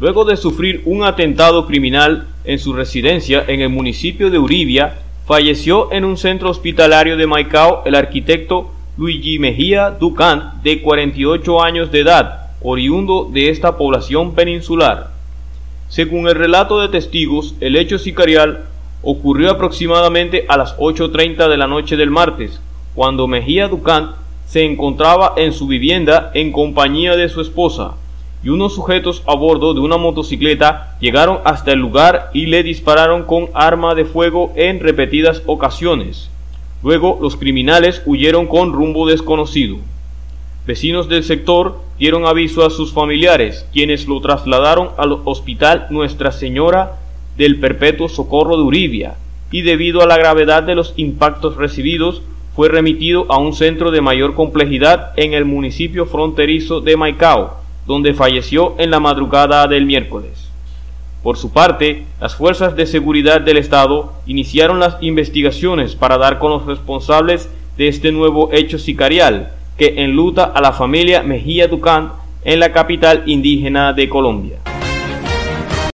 luego de sufrir un atentado criminal en su residencia en el municipio de Uribia, falleció en un centro hospitalario de Maicao el arquitecto Luigi Mejía Ducán, de 48 años de edad, oriundo de esta población peninsular. Según el relato de testigos, el hecho sicarial ocurrió aproximadamente a las 8.30 de la noche del martes, cuando Mejía Ducán se encontraba en su vivienda en compañía de su esposa, y unos sujetos a bordo de una motocicleta llegaron hasta el lugar y le dispararon con arma de fuego en repetidas ocasiones. Luego los criminales huyeron con rumbo desconocido. Vecinos del sector dieron aviso a sus familiares, quienes lo trasladaron al hospital Nuestra Señora del Perpetuo Socorro de Uribia, y debido a la gravedad de los impactos recibidos, fue remitido a un centro de mayor complejidad en el municipio fronterizo de Maicao, donde falleció en la madrugada del miércoles. Por su parte, las fuerzas de seguridad del Estado iniciaron las investigaciones para dar con los responsables de este nuevo hecho sicarial que enluta a la familia Mejía Ducán en la capital indígena de Colombia.